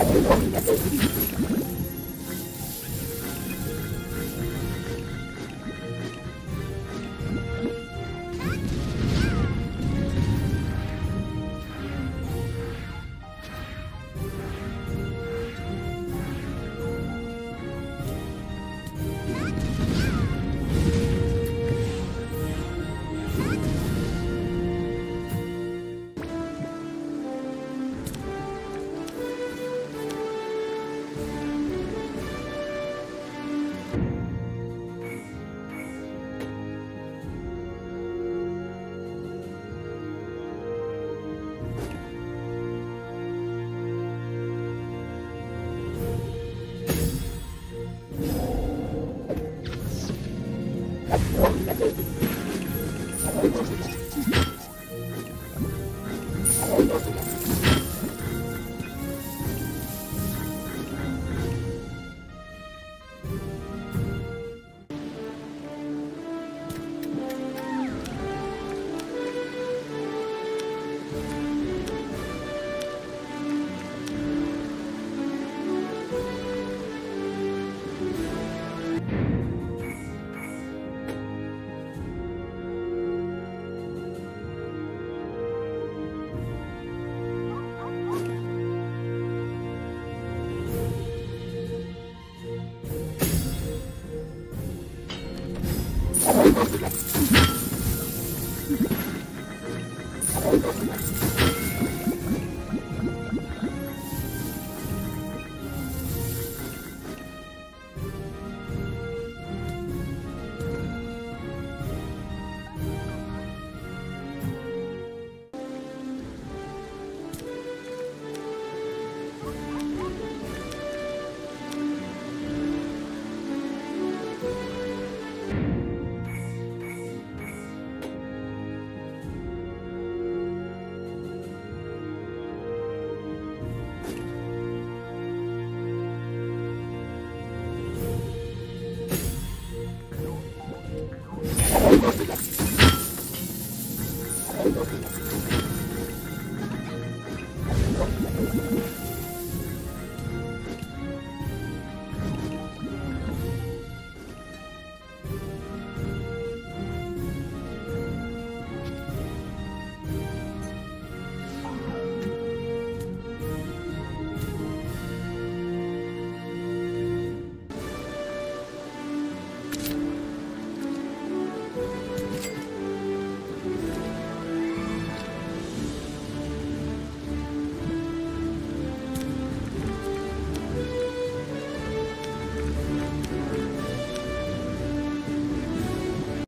You Oh.